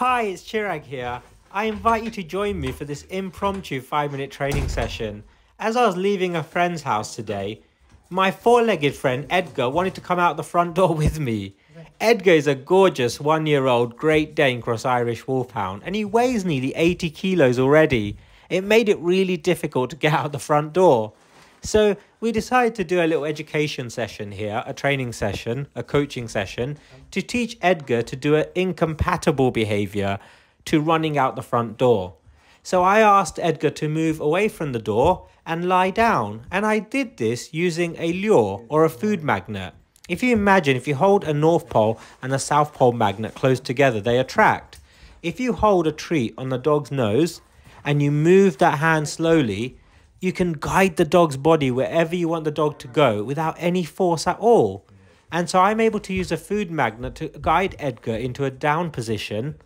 Hi, it's Chirag here. I invite you to join me for this impromptu five minute training session. As I was leaving a friend's house today, my four legged friend Edgar wanted to come out the front door with me. Edgar is a gorgeous one year old Great Dane Cross Irish Wolfhound and he weighs nearly 80 kilos already. It made it really difficult to get out the front door. So we decided to do a little education session here, a training session, a coaching session, to teach Edgar to do an incompatible behavior to running out the front door. So I asked Edgar to move away from the door and lie down, and I did this using a lure or a food magnet. If you imagine, if you hold a North Pole and a South Pole magnet close together, they attract. If you hold a treat on the dog's nose and you move that hand slowly, you can guide the dog's body wherever you want the dog to go without any force at all. And so I'm able to use a food magnet to guide Edgar into a down position.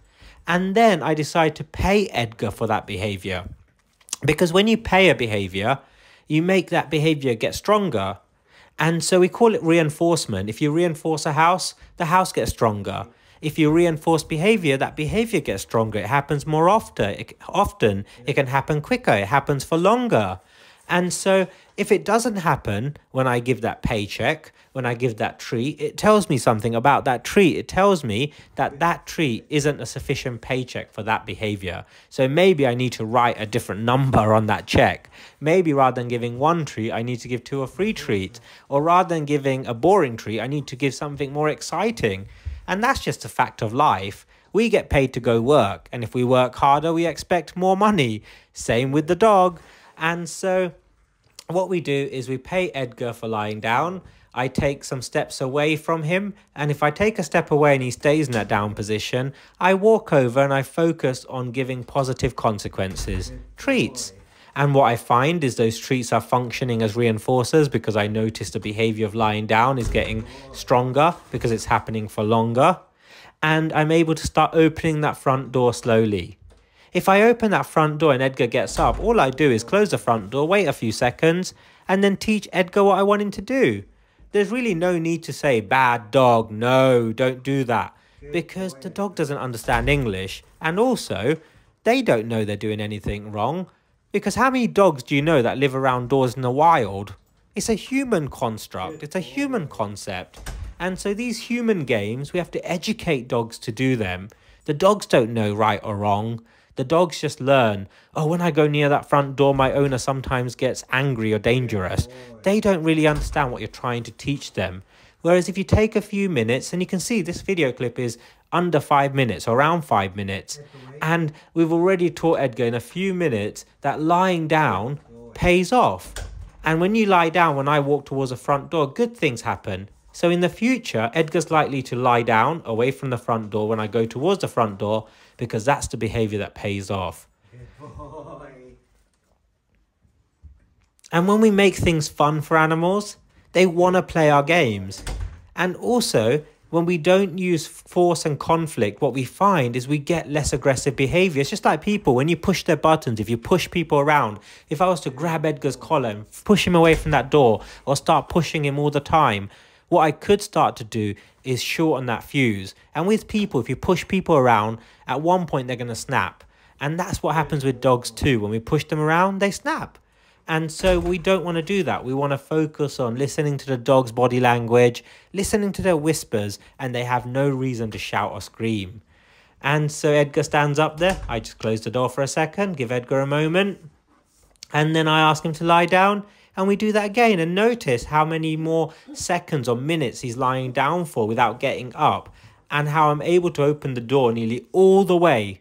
And then I decide to pay Edgar for that behavior. Because when you pay a behavior, you make that behavior get stronger. And so we call it reinforcement. If you reinforce a house, the house gets stronger. If you reinforce behavior, that behavior gets stronger. It happens more often. It, often. It can happen quicker. It happens for longer. And so if it doesn't happen when I give that paycheck, when I give that treat, it tells me something about that treat. It tells me that that treat isn't a sufficient paycheck for that behavior. So maybe I need to write a different number on that check. Maybe rather than giving one treat, I need to give two or three treats. Or rather than giving a boring treat, I need to give something more exciting. And that's just a fact of life. We get paid to go work, and if we work harder, we expect more money. Same with the dog. And so what we do is we pay Edgar for lying down. I take some steps away from him, and if I take a step away and he stays in that down position, I walk over and I focus on giving positive consequences, treats. And what I find is those treats are functioning as reinforcers because I notice the behavior of lying down is getting stronger because it's happening for longer. And I'm able to start opening that front door slowly. If I open that front door and Edgar gets up, all I do is close the front door, wait a few seconds, and then teach Edgar what I want him to do. There's really no need to say, bad dog, no, don't do that, because the dog doesn't understand English, and also, they don't know they're doing anything wrong. Because how many dogs do you know that live around doors in the wild? It's a human construct, it's a human concept. And so these human games, we have to educate dogs to do them. The dogs don't know right or wrong. The dogs just learn, oh, when I go near that front door, my owner sometimes gets angry or dangerous. They don't really understand what you're trying to teach them. Whereas if you take a few minutes, and you can see this video clip is under five minutes, around five minutes, and we've already taught Edgar in a few minutes that lying down pays off. And when you lie down, when I walk towards the front door, good things happen. So in the future, Edgar's likely to lie down away from the front door when I go towards the front door because that's the behavior that pays off. And when we make things fun for animals, they want to play our games. And also, when we don't use force and conflict, what we find is we get less aggressive behavior. It's just like people, when you push their buttons, if you push people around, if I was to grab Edgar's collar and push him away from that door or start pushing him all the time, what I could start to do is shorten that fuse. And with people, if you push people around, at one point they're going to snap. And that's what happens with dogs too. When we push them around, they snap. And so we don't want to do that. We want to focus on listening to the dog's body language, listening to their whispers, and they have no reason to shout or scream. And so Edgar stands up there. I just close the door for a second, give Edgar a moment. And then I ask him to lie down and we do that again and notice how many more seconds or minutes he's lying down for without getting up and how I'm able to open the door nearly all the way.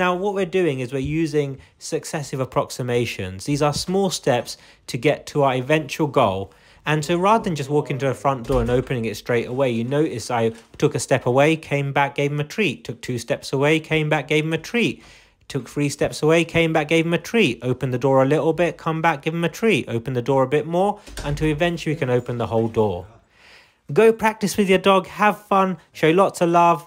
Now, what we're doing is we're using successive approximations. These are small steps to get to our eventual goal. And so rather than just walking to the front door and opening it straight away, you notice I took a step away, came back, gave him a treat, took two steps away, came back, gave him a treat took three steps away, came back, gave him a treat, opened the door a little bit, come back, give him a treat, open the door a bit more, until eventually we can open the whole door. Go practice with your dog, have fun, show lots of love,